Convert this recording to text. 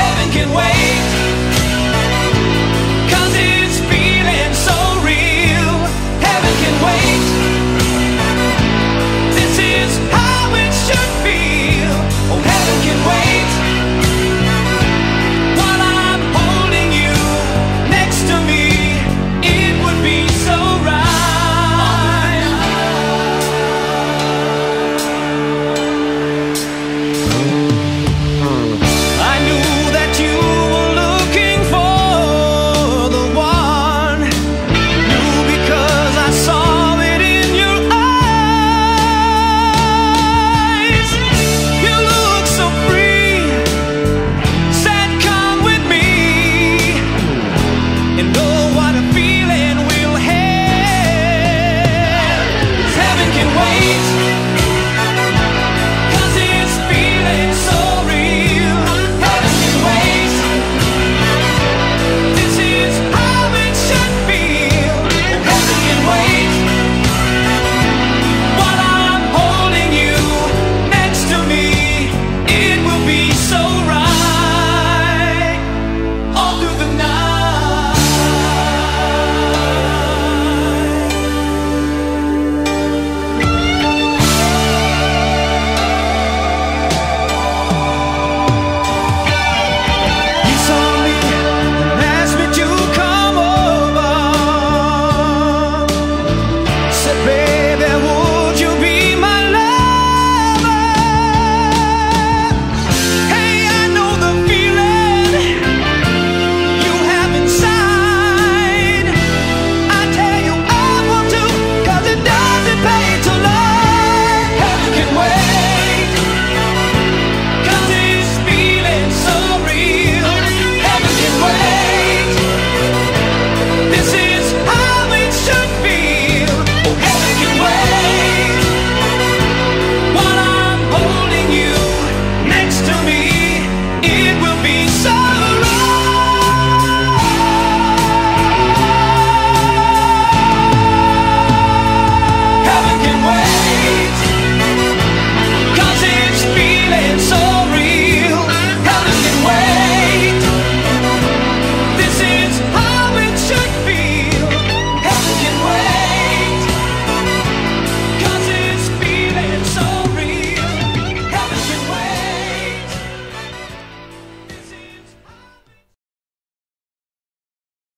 heaven can wait.